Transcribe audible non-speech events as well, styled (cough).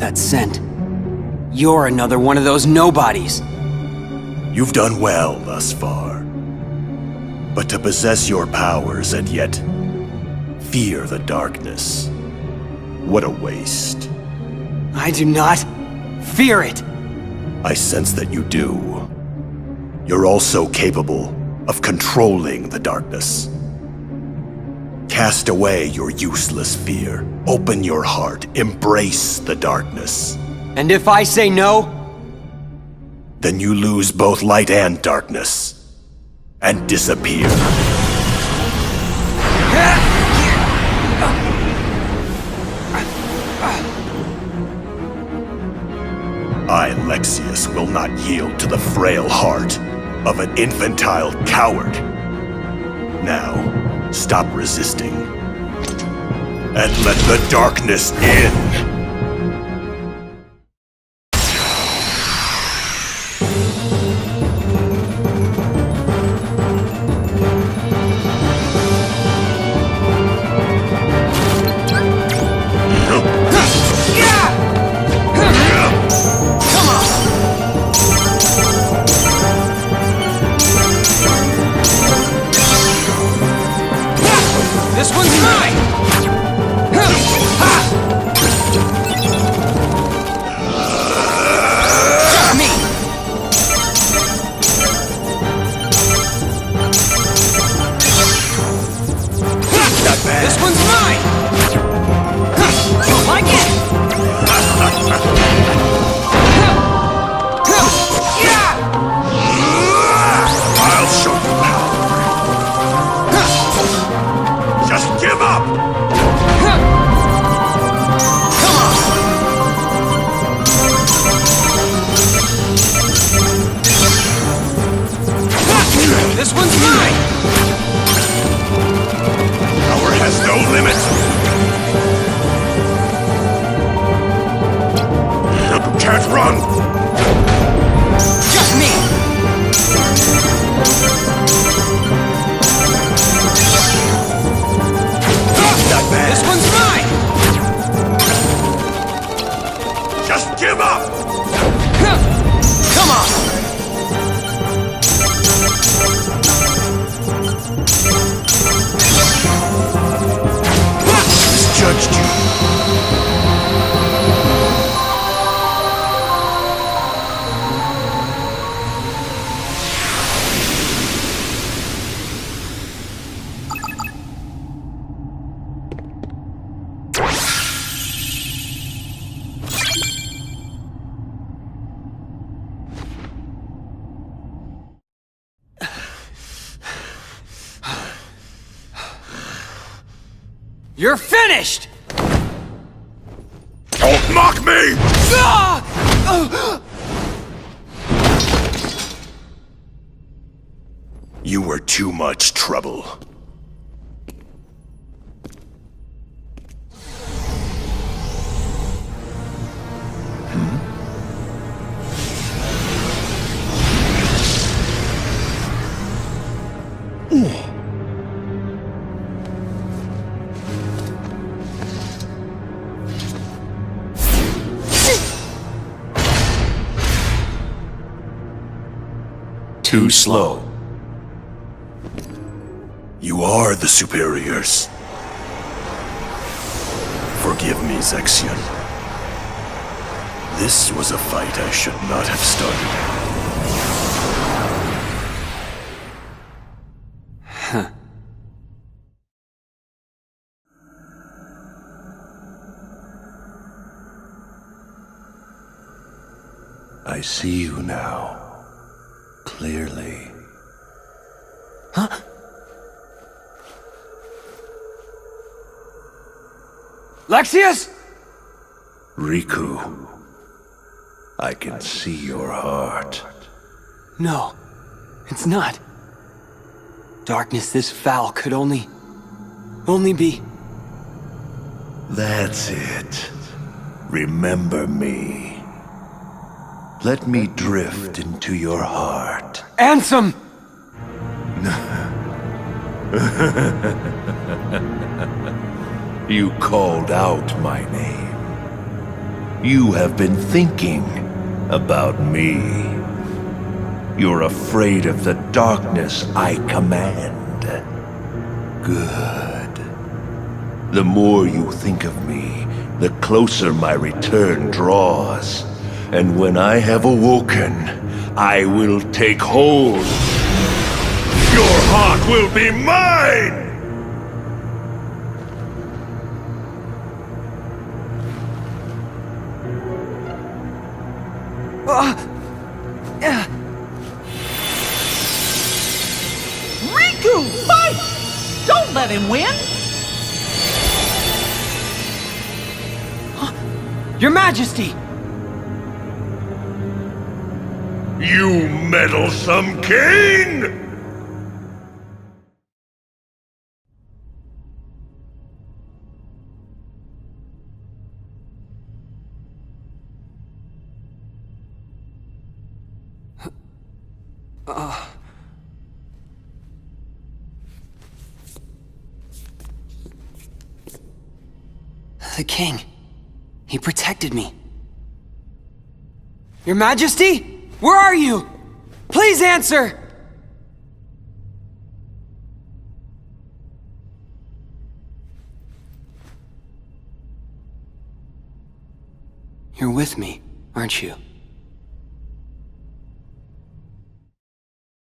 got scent. You're another one of those nobodies. You've done well thus far. But to possess your powers and yet fear the darkness, what a waste. I do not fear it. I sense that you do. You're also capable of controlling the darkness. Cast away your useless fear. Open your heart. Embrace the darkness. And if I say no, Then you lose both light and darkness. And disappear. I, Lexaeus, will not yield to the frail heart of an infantile coward. Now, stop resisting. And let the darkness in! Up! You're finished! Don't mock me! You were too much trouble. Hmm? Too slow. You are the superiors. Forgive me, Zexion. This was a fight I should not have started. I see you now. Clearly. Huh? Lexaeus? Riku. I can see your heart. No, it's not. Darkness this foul could only... only be... That's it. Remember me. Let me drift into your heart. Ansem! (laughs) You called out my name. You have been thinking about me. You're afraid of the darkness I command. Good. The more you think of me, the closer my return draws. And when I have awoken, I will take hold. Your heart will be mine! Riku, fight! Don't let him win! Your Majesty! You meddlesome king! The king. He protected me. Your Majesty? Where are you? Please answer! You're with me, aren't you?